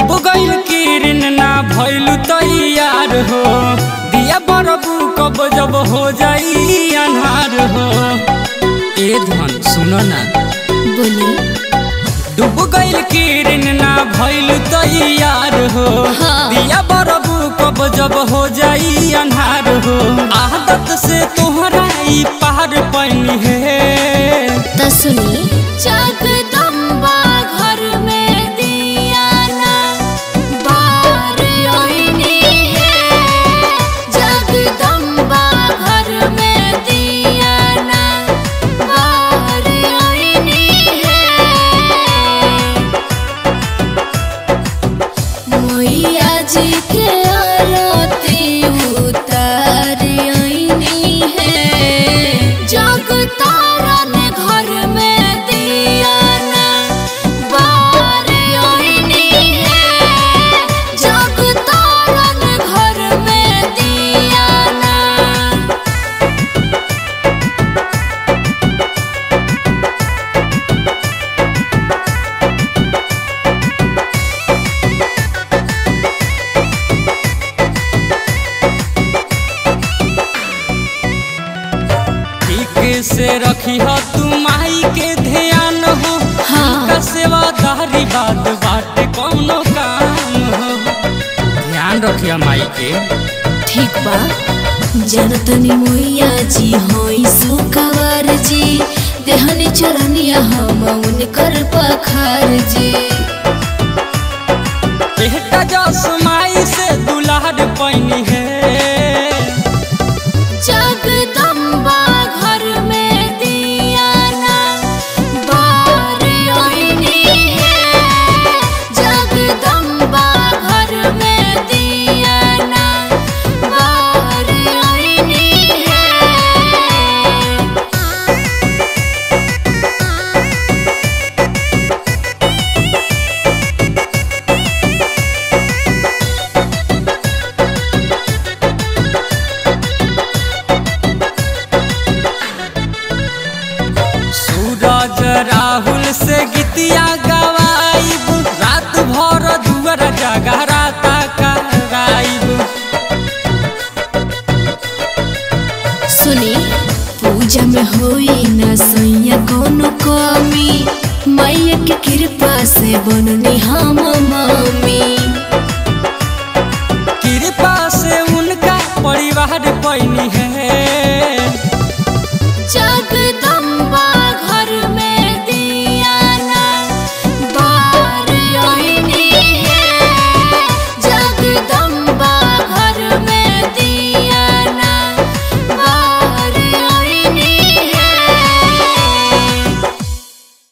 गइल किरण ना भइलु तैयार हो। दिया बरबू कब जब हो जाई अन्हार हो। ए धन सुनो ना। बोली। डूब किरण ना भइलु तैयार हो। हाँ। दिया बरबू कब जब हो जाई अन्हार हो। आदत से तोहरा पार पैनी है। त सुनी। जी के से रखी हो तू माई के ध्यान हो। हाँ। सेवादारी बात बाटे कौनो काम हो। ध्यान रखिया माई के। ठीक बा। जनतनी मोइया जी होई सुकवर जी। देहनी चरनिया हम उनकर पखार राहुल से गीतिया गवाइब। रात भर दुआर जगराता कराइब सुनी पूजा में होई न सैया कोनो कमी। मैया के कृपा से बननी हम मम्मी कृपा से उनका परिवार पैनी है।